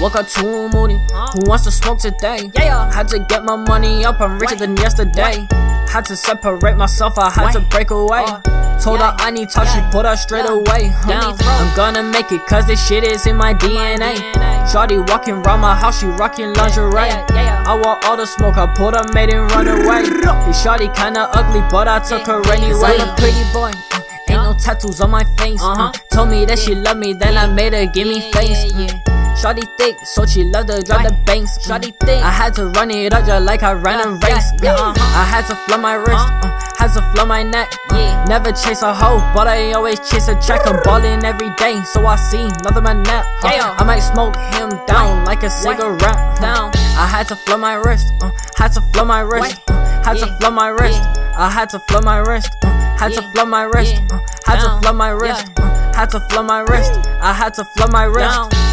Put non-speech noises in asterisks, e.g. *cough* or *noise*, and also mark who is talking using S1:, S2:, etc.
S1: Woke up too moody. Who wants to smoke today?
S2: Yeah.
S1: Had to get my money up, I'm richer than yesterday. Had to separate myself, I had to break away. Told her I need talk, she put her straight away.
S2: Down.
S1: I'm gonna make it, cause this shit is in my DNA. Shawty walking round my house, she rocking lingerie. I want all the smoke, I pulled her made and run away. *laughs* This shawty kinda ugly, but I took her anyway. I'm a pretty boy. Ain't no tattoos on my face. uh,
S2: Uh-huh.
S1: Told me that she loved me, then I made her give me face. Shawty thick, so she loved to drive the banks. uh.
S2: Shawty thick.
S1: I had to run it up just like I ran a race.
S2: yeah,
S1: uh.
S2: uh-huh.
S1: I had to flood my wrist,
S2: Uh.
S1: uh, had to flood my neck. uh.
S2: Yeah.
S1: Never chase a hoe, but I always chase a check. I'm ballin' every day, so I see nothing but net. uh.
S2: Yeah.
S1: I might smoke him down like a cigarette. uh.
S2: Down.
S1: I had to flood my wrist, uh, had to flood my wrist, uh, had to flood my wrist. I had to flood my wrist, uh, had to flood my wrist, uh, had to flood my wrist, uh, had to flood my wrist. I had to flood my wrist.